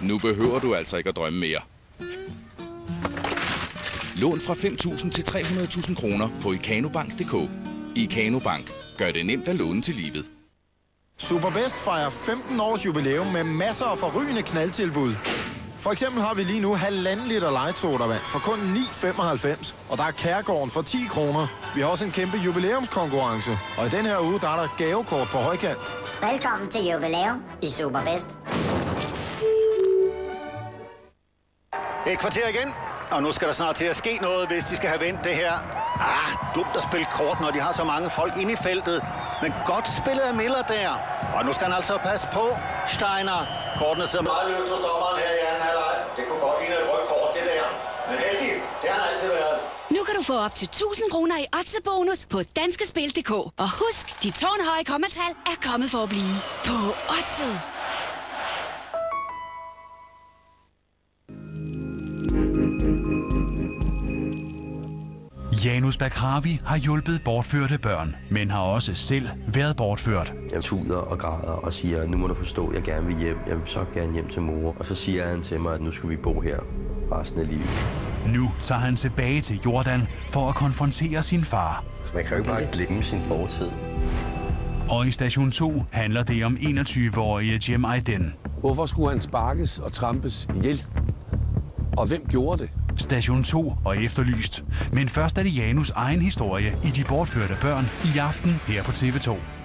Nu behøver du altså ikke at drømme mere. Lån fra 5.000 til 300.000 kroner på ikanobank.dk. Ikanobank. Gør det nemt at låne til livet. Superbest fejrer 15 års jubilæum med masser af forrygende knaldtilbud. For eksempel har vi lige nu halvanden liter light sodavand for kun 9,95, og der er Kærgården for 10 kroner. Vi har også en kæmpe jubilæumskonkurrence, og i den her uge der er der gavekort på højkant. Velkommen til jubilæum i Superbest. Et kvarter igen, og nu skal der snart til at ske noget, hvis de skal have vendt det her. Ah, dumt at spille kort, når de har så mange folk inde i feltet. Men godt spillet af Miller der. Og nu skal han altså passe på, Steiner. Kortene sidder meget løst hos dommeren her i anden halvleg. Det kunne godt ligne et rødt kort, det der. Men heldig, det har altid været. Nu kan du få op til 1000 kroner i Otzebonus på danskespil.dk. Og husk, de tårnhøje kommatal er kommet for at blive på Otze. Janus Bakravi har hjulpet bortførte børn, men har også selv været bortført. Jeg tuder og græder og siger, nu må du forstå, at jeg gerne vil hjem. Jeg vil så gerne hjem til mor. Og så siger han til mig, at nu skal vi bo her resten af livet. Nu tager han tilbage til Jordan for at konfrontere sin far. Man kan jo ikke bare glemme sin fortid. Og i station 2 handler det om 21-årige Jem Aiden. Hvorfor skulle han sparkes og trampes ihjel? Og hvem gjorde det? Station 2 og efterlyst. Men først er det Janus egen historie i De Bortførte Børn i aften her på TV2.